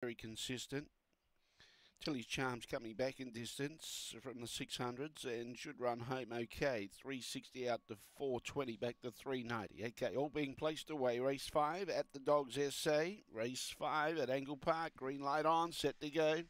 very consistent. Tilly's Charms coming back in distance from the 600s and should run home okay. 360 out to 420, back to 390. Okay, all being placed away. Race 5 at the Dogs SA. Race 5 at Angle Park. Green light on, set to go.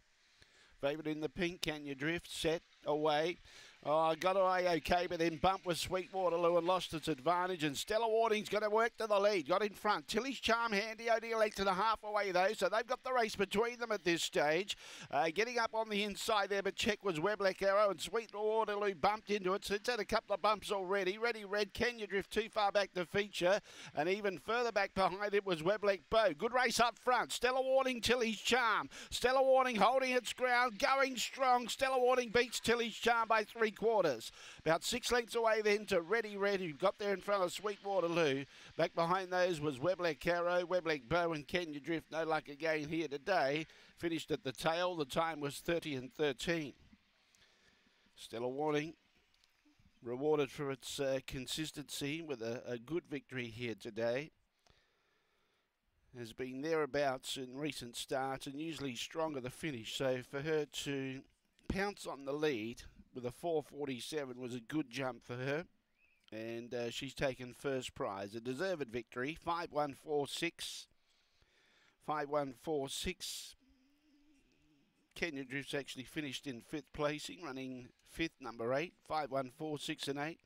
Favourite in the pink, Can You Drift, set away. Oh, got away okay, but then bumped with Sweet Waterloo and lost its advantage. And Stella Warning's going to work to the lead. Got in front. Tilly's Charm handy O'Neill to the halfway though, so they've got the race between them at this stage. Uh, getting up on the inside there, but check was Weblack Arrow and Sweet Waterloo bumped into it. So it's had a couple of bumps already. Ready Red, can you drift too far back to feature? And even further back behind it was Weblack Bow. Good race up front. Stella Warning, Tilly's Charm. Stella Warning holding its ground, going strong. Stella Warning beats Tilly's Charm by three quarters. About six lengths away then to Ready Red, who got there in front of Sweet Waterloo. Back behind those was Weblack Caro, Weblack Bow, and Kenya Drift. No luck again here today. Finished at the tail. The time was 30 and 13. Stella warning rewarded for its uh, consistency with a, a good victory here today has been thereabouts in recent starts and usually stronger the finish. So for her to pounce on the lead with a 447 was a good jump for her. And uh, she's taken first prize. A deserved victory. 5146. 5146. Kenya Drift's actually finished in fifth placing, running fifth, number eight. 5146 and eight.